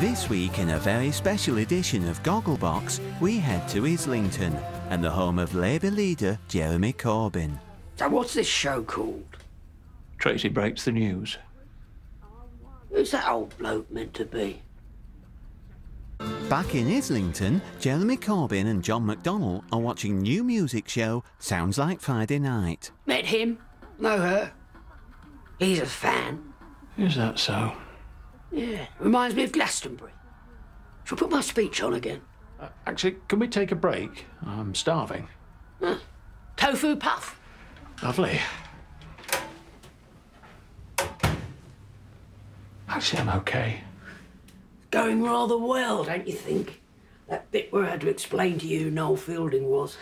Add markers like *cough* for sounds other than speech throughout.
This week, in a very special edition of Gogglebox, we head to Islington and the home of Labour leader Jeremy Corbyn. So what's this show called? Tracey breaks the news. Who's that old bloke meant to be? Back in Islington, Jeremy Corbyn and John McDonnell are watching new music show Sounds Like Friday Night. Met him? Know her? He's a fan. Is that so? Yeah, reminds me of Glastonbury. Shall I put my speech on again? Uh, actually, can we take a break? I'm starving. Tofu puff. Lovely. Actually, I'm okay. Going rather well, don't you think? That bit where I had to explain to you Noel Fielding was.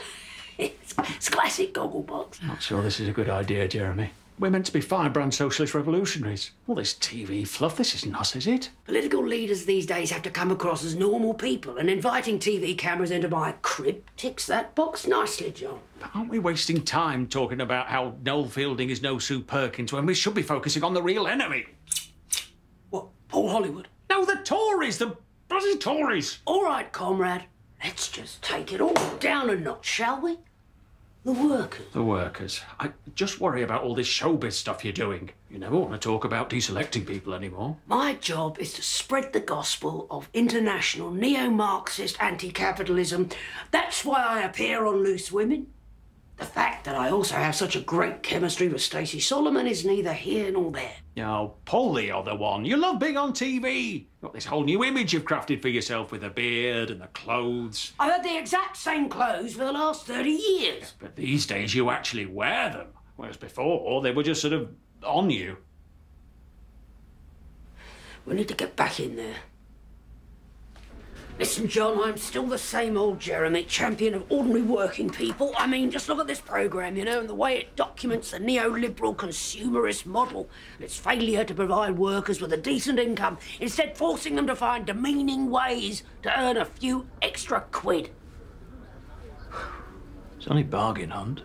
it's, *laughs* it's classic Gogglebox. Not sure this is a good idea, Jeremy. We're meant to be firebrand socialist revolutionaries. All this TV fluff, this isn't us, is it? Political leaders these days have to come across as normal people, and inviting TV cameras into my crib ticks that box nicely, John. But aren't we wasting time talking about how Noel Fielding is no Sue Perkins when we should be focusing on the real enemy? What, Paul Hollywood? No, the Tories, the bloody Tories. All right, comrade. Let's just take it all down a notch, shall we? The workers. The workers. I just worry about all this showbiz stuff you're doing. You never want to talk about deselecting people anymore. My job is to spread the gospel of international neo-Marxist anti-capitalism. That's why I appear on Loose Women. The fact that I also have such a great chemistry with Stacey Solomon is neither here nor there. Oh, Paul the other one. You love being on TV. Got this whole new image you've crafted for yourself with the beard and the clothes. I've had the exact same clothes for the last 30 years. But these days you actually wear them. Whereas before, they were just sort of on you. We need to get back in there. Listen, John, I'm still the same old Jeremy, champion of ordinary working people. I mean, just look at this programme, you know, and the way it documents the neoliberal consumerist model and its failure to provide workers with a decent income, instead forcing them to find demeaning ways to earn a few extra quid. It's only bargain hunt.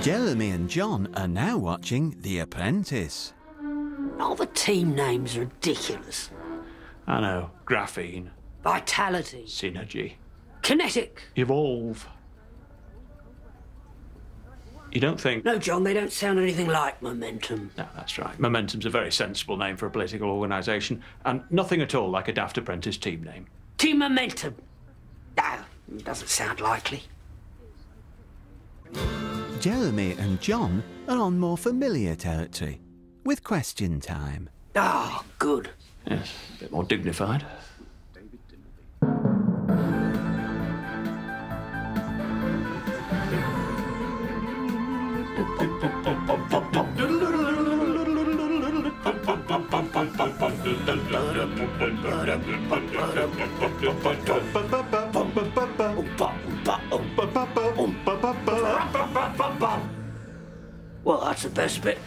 Jeremy and John are now watching The Apprentice. All the team names are ridiculous. I know. Graphene. Vitality. Synergy. Kinetic. Evolve. You don't think... No, John, they don't sound anything like Momentum. No, that's right. Momentum's a very sensible name for a political organisation, and nothing at all like a Daft Apprentice team name. Team Momentum. No, it doesn't sound likely. Jeremy and John are on more familiar territory, with question time. Ah, oh, good. Yes, a bit more dignified. Well, that's the best bit.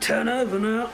Turn over now.